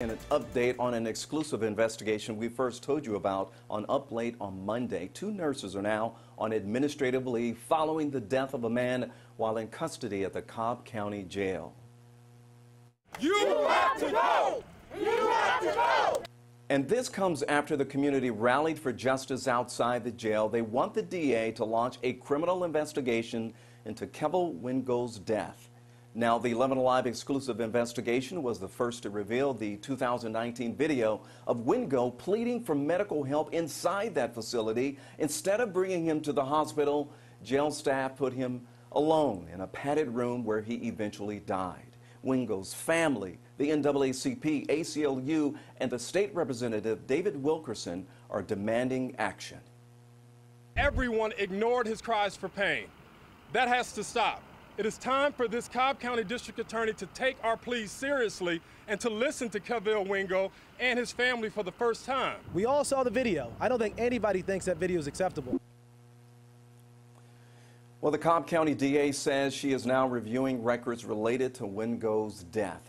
And an update on an exclusive investigation we first told you about on Up Late on Monday. Two nurses are now on administrative leave following the death of a man while in custody at the Cobb County Jail. You have to go! You have to go! And this comes after the community rallied for justice outside the jail. They want the DA to launch a criminal investigation into Kevil Wingo's death. Now, the 11 Alive exclusive investigation was the first to reveal the 2019 video of Wingo pleading for medical help inside that facility. Instead of bringing him to the hospital, jail staff put him alone in a padded room where he eventually died. Wingo's family, the NAACP, ACLU, and the state representative David Wilkerson are demanding action. Everyone ignored his cries for pain. That has to stop. It is time for this Cobb County District Attorney to take our pleas seriously and to listen to Kevil Wingo and his family for the first time. We all saw the video. I don't think anybody thinks that video is acceptable. Well, the Cobb County DA says she is now reviewing records related to Wingo's death.